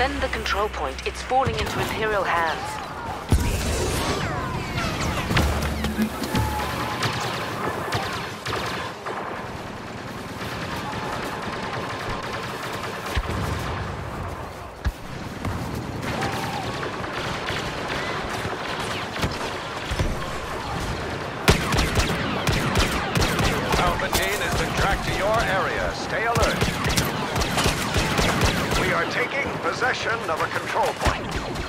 Defend the control point. It's falling into Imperial hands. Palpatine has been tracked to your area. Stay alert. Possession of a control point.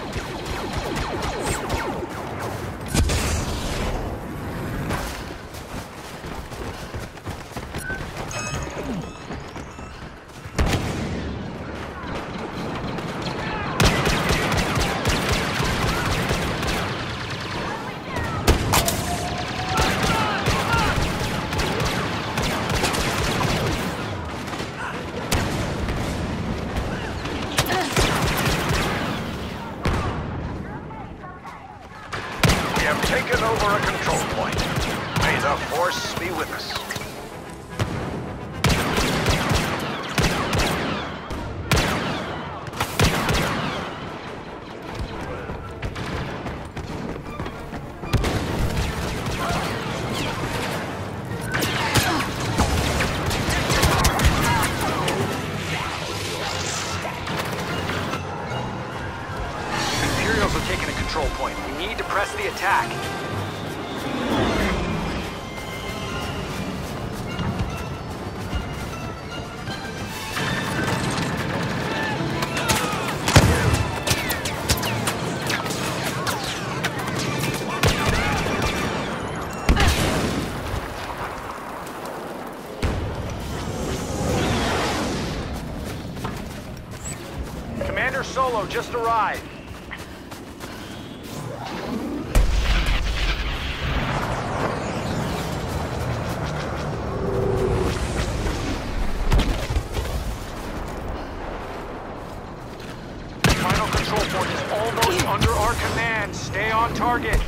Taken over a control point. May the Force be with us. Press the attack. Commander Solo just arrived. under our command. Stay on target.